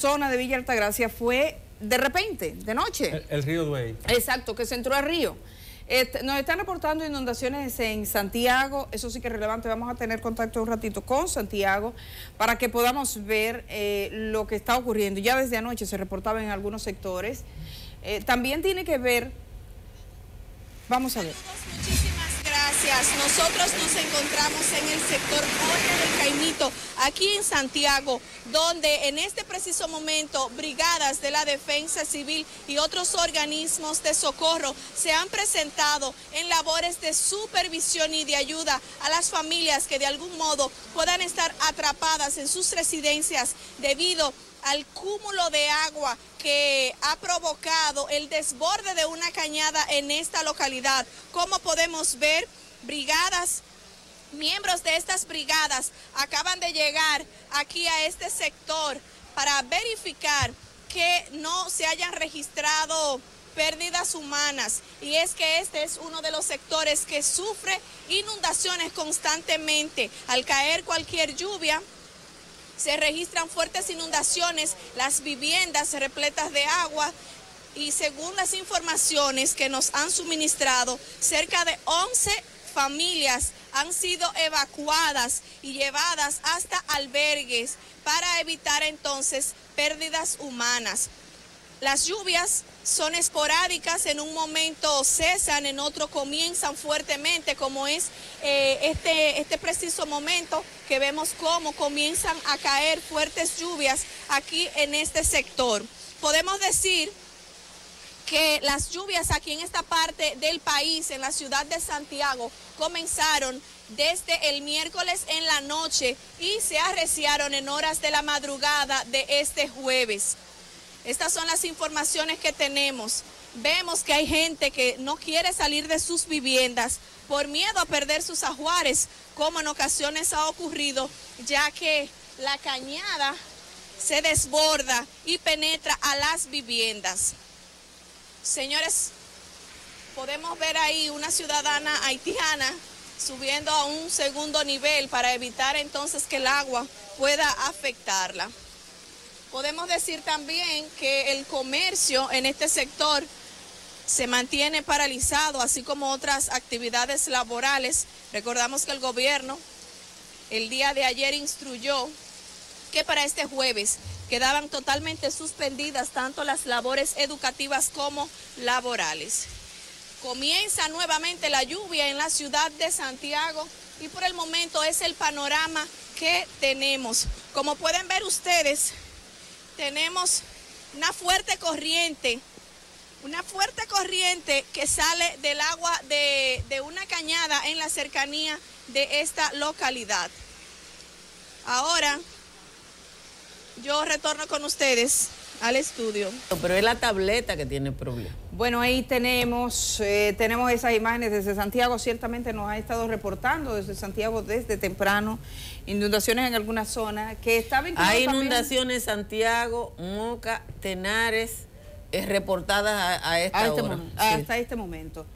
zona de Villa Altagracia fue de repente, de noche. El, río Duey. Exacto, que se entró al río. nos están reportando inundaciones en Santiago, eso sí que es relevante, vamos a tener contacto un ratito con Santiago para que podamos ver eh, lo que está ocurriendo. Ya desde anoche se reportaba en algunos sectores. Eh, también tiene que ver, vamos a ver. Nosotros nos encontramos en el sector Jorge del Caimito, aquí en Santiago, donde en este preciso momento brigadas de la defensa civil y otros organismos de socorro se han presentado en labores de supervisión y de ayuda a las familias que de algún modo puedan estar atrapadas en sus residencias debido al cúmulo de agua que ha provocado el desborde de una cañada en esta localidad. Como podemos ver, brigadas, miembros de estas brigadas acaban de llegar aquí a este sector para verificar que no se hayan registrado pérdidas humanas. Y es que este es uno de los sectores que sufre inundaciones constantemente. Al caer cualquier lluvia se registran fuertes inundaciones, las viviendas repletas de agua y según las informaciones que nos han suministrado, cerca de 11 familias han sido evacuadas y llevadas hasta albergues para evitar entonces pérdidas humanas. Las lluvias son esporádicas, en un momento cesan, en otro comienzan fuertemente, como es eh, este, este preciso momento que vemos cómo comienzan a caer fuertes lluvias aquí en este sector. Podemos decir que las lluvias aquí en esta parte del país, en la ciudad de Santiago, comenzaron desde el miércoles en la noche y se arreciaron en horas de la madrugada de este jueves. Estas son las informaciones que tenemos. Vemos que hay gente que no quiere salir de sus viviendas por miedo a perder sus ajuares, como en ocasiones ha ocurrido, ya que la cañada se desborda y penetra a las viviendas. Señores, podemos ver ahí una ciudadana haitiana subiendo a un segundo nivel para evitar entonces que el agua pueda afectarla. Podemos decir también que el comercio en este sector se mantiene paralizado, así como otras actividades laborales. Recordamos que el gobierno el día de ayer instruyó que para este jueves quedaban totalmente suspendidas tanto las labores educativas como laborales. Comienza nuevamente la lluvia en la ciudad de Santiago y por el momento es el panorama que tenemos. Como pueden ver ustedes, tenemos una fuerte corriente, una fuerte corriente que sale del agua de, una cañada en la cercanía de esta localidad. Ahora yo retorno con ustedes al estudio. Pero es la tableta que tiene problema. Bueno, ahí tenemos, eh, tenemos esas imágenes desde Santiago, ciertamente nos ha estado reportando desde Santiago desde temprano, inundaciones en algunas zonas, que está Hay inundaciones en Santiago, Moca, Tenares, reportadas a, esta este hora. Hasta este momento.